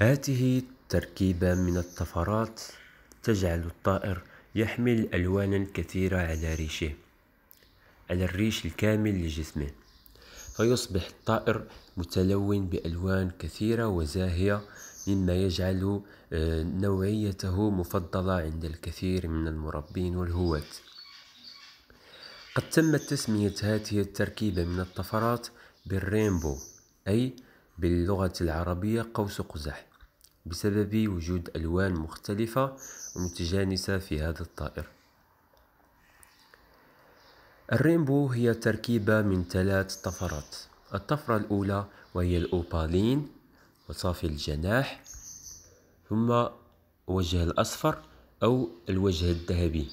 هذه تركيبة من الطفرات تجعل الطائر يحمل ألوانا كثيرة على ريشه على الريش الكامل لجسمه. فيصبح الطائر متلون بألوان كثيرة وزاهية مما يجعل آه، نوعيته مفضلة عند الكثير من المربين والهواة. قد تمت تسمية هذه التركيبة من الطفرات بالرينبو أي باللغة العربية قوس قزح بسبب وجود ألوان مختلفة ومتجانسة في هذا الطائر. الرينبو هي تركيبة من ثلاث طفرات. الطفرة الأولى وهي الأوبالين وصافي الجناح ثم وجه الأصفر أو الوجه الذهبي.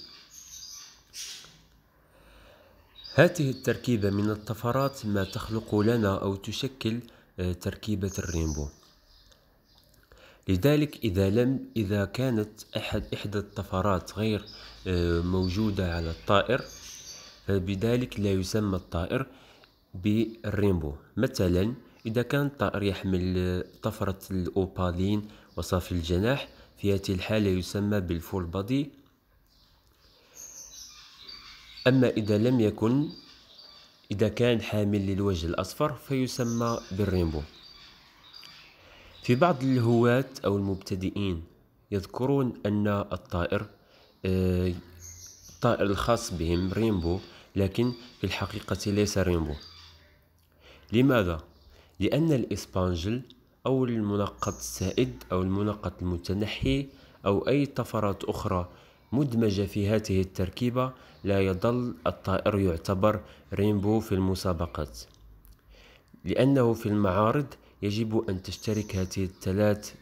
هذه التركيبة من الطفرات ما تخلق لنا أو تشكل تركيبة الرينبو. لذلك إذا لم إذا كانت أحد إحدى الطفرات غير آه، موجودة على الطائر فبذلك لا يسمى الطائر بالرينبو. مثلا إذا كان الطائر يحمل آه، طفرة ال opaline وصافي الجناح في هذه الحالة يسمى بال full body. أما إذا لم يكن إذا كان حامل للوجه الأصفر فيسمى بالرينبو في بعض الهواة أو المبتدئين يذكرون أن الطائر آه، الطائر الخاص بهم رينبو لكن في الحقيقة ليس رينبو لماذا؟ لأن الإسبانجل أو المنقط السائد أو المنقط المتنحي أو أي طفرات أخرى مدمجة في هذه التركيبة لا يظل الطائر يعتبر رينبو في المسابقات لأنه في المعارض يجب أن تشترك هذه الثلاث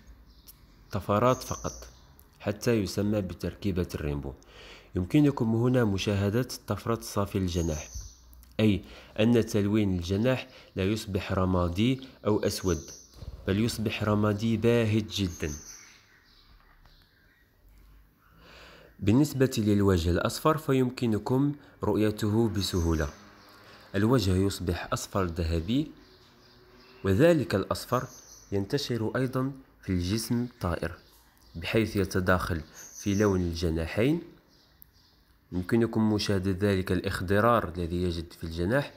طفرات فقط حتى يسمى بتركيبة الرينبو. يمكنكم هنا مشاهدة طفرة صافي الجناح أي أن تلوين الجناح لا يصبح رمادي أو أسود بل يصبح رمادي باهت جدا. بالنسبة للوجه الأصفر فيمكنكم رؤيته بسهولة. الوجه يصبح أصفر ذهبي وذلك الأصفر ينتشر أيضا في الجسم الطائر بحيث يتداخل في لون الجناحين. يمكنكم مشاهدة ذلك الاخضرار الذي يجد في الجناح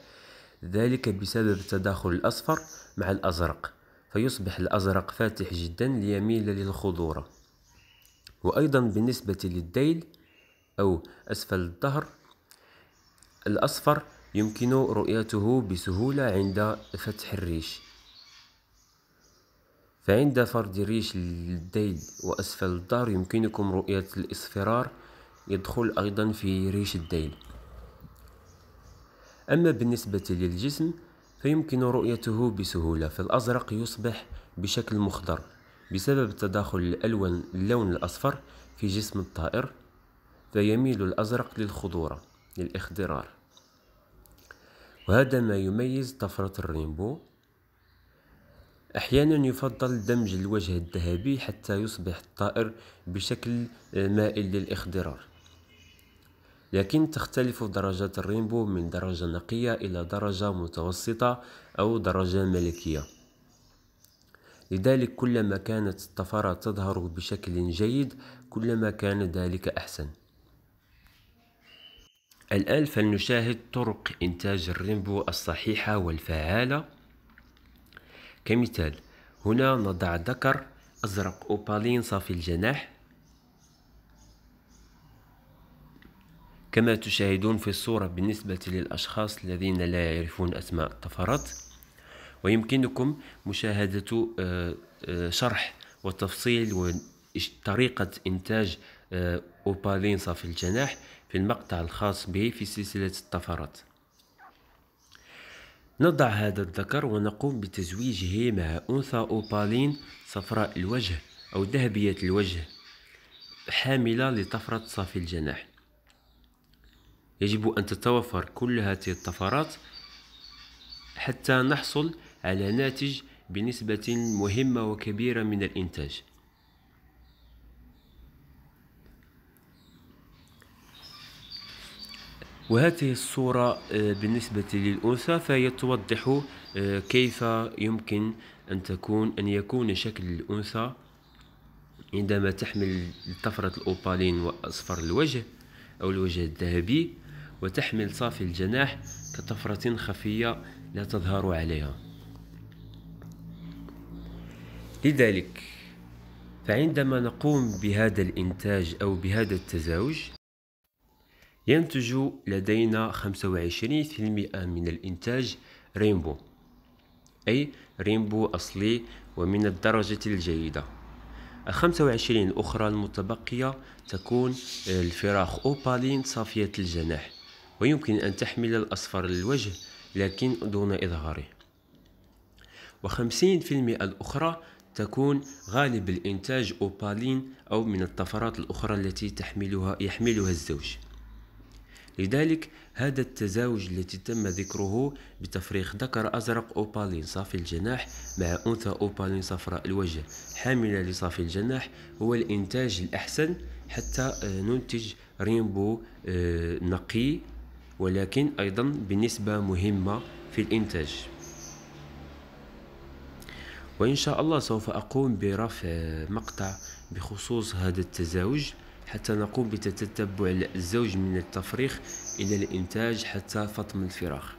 ذلك بسبب تداخل الأصفر مع الأزرق فيصبح الأزرق فاتح جدا ليميل للخضورة. وأيضا بالنسبة للديل أو أسفل الظهر الأصفر يمكن رؤيته بسهولة عند فتح الريش. فعند فرد ريش الديل وأسفل الظهر يمكنكم رؤية الإصفرار يدخل أيضا في ريش الديل. أما بالنسبة للجسم فيمكن رؤيته بسهولة فالأزرق يصبح بشكل مخضر. بسبب تداخل الألوان اللون الأصفر في جسم الطائر فيميل الأزرق للخضورة للإخضرار. وهذا ما يميز طفرة الرينبو. أحيانا يفضل دمج الوجه الذهبي حتى يصبح الطائر بشكل مائل للإخضرار. لكن تختلف درجات الرينبو من درجة نقية إلى درجة متوسطة أو درجة ملكية. لذلك كلما كانت الطفرة تظهر بشكل جيد كلما كان ذلك أحسن. الآن فلنشاهد طرق إنتاج الرينبو الصحيحة والفعالة. كمثال هنا نضع ذكر أزرق أوبالين صافي الجناح. كما تشاهدون في الصورة بالنسبة للأشخاص الذين لا يعرفون أسماء الطفرات ويمكنكم مشاهدة آه، آه، شرح وتفصيل وطريقة إنتاج آه، أوبالين صافي الجناح في المقطع الخاص به في سلسلة الطفرات. نضع هذا الذكر ونقوم بتزويجه مع أنثى أوبالين صفراء الوجه أو ذهبية الوجه حاملة لطفرة صافي الجناح. يجب أن تتوفر كل هذه الطفرات حتى نحصل على ناتج بنسبة مهمة وكبيرة من الإنتاج. وهذه الصورة آه، بالنسبة للأنثى فهي توضح آه، كيف يمكن أن تكون أن يكون شكل الأنثى عندما تحمل طفرة الأوبالين وأصفر الوجه أو الوجه الذهبي وتحمل صافي الجناح كطفرة خفية لا تظهر عليها. لذلك فعندما نقوم بهذا الإنتاج أو بهذا التزاوج ينتج لدينا 25% من الإنتاج رينبو أي رينبو أصلي ومن الدرجة الجيدة. الخمسة وعشرين الأخرى المتبقية تكون الفراخ أوبالين صافية الجناح ويمكن أن تحمل الأصفر للوجه لكن دون إظهاره. وخمسين في المئة الأخرى تكون غالب الإنتاج أوبالين أو من الطفرات الأخرى التي تحملها يحملها الزوج. لذلك هذا التزاوج التي تم ذكره بتفريخ ذكر أزرق أوبالين صافي الجناح مع أنثى أوبالين صفراء الوجه. حاملة لصافي الجناح هو الإنتاج الأحسن حتى آه، ننتج رينبو آه، نقي ولكن أيضا بنسبة مهمة في الإنتاج. وإن شاء الله سوف أقوم برفع مقطع بخصوص هذا التزاوج حتى نقوم بتتبع الزوج من التفريخ إلى الإنتاج حتى فطم الفراخ.